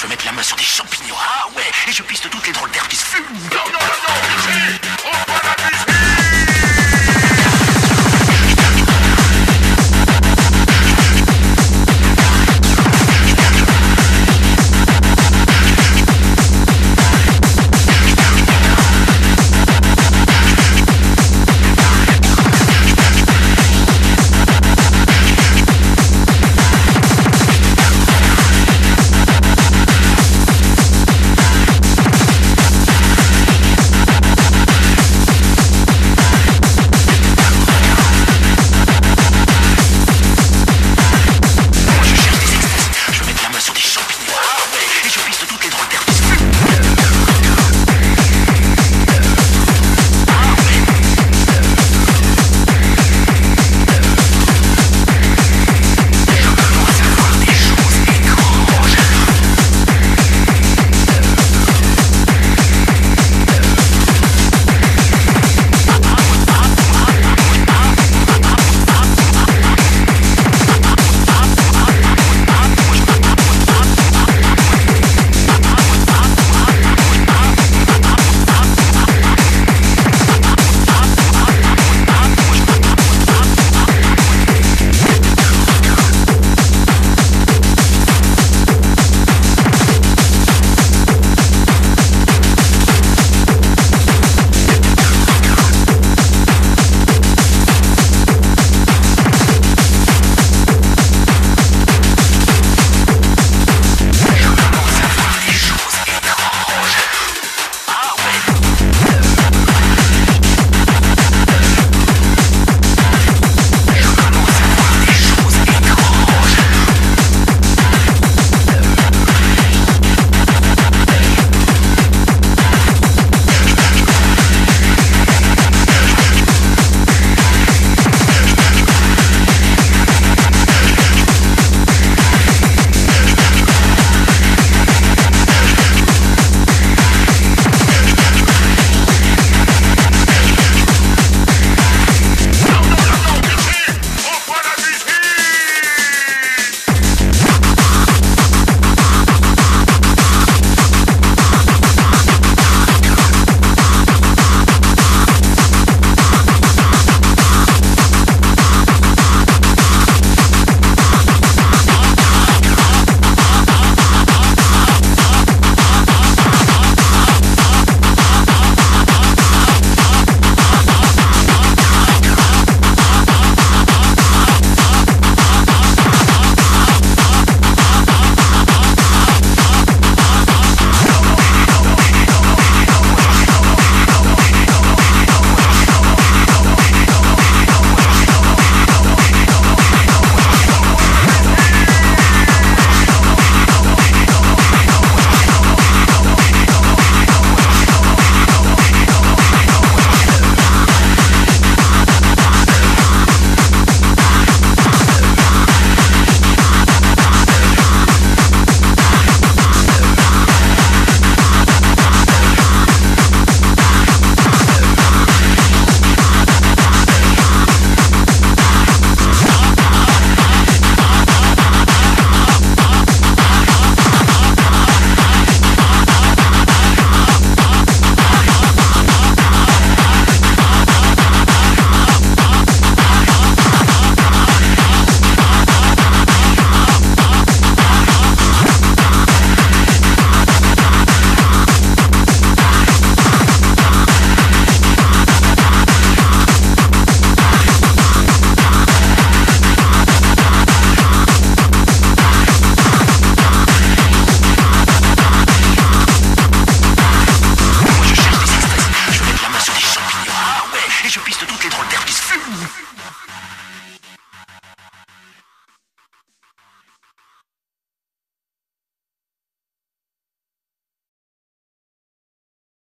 Je vais mettre la main sur des champignons. Ah ouais, et je piste toutes les drôles d'herbes qui se fument. Non, non, non, non,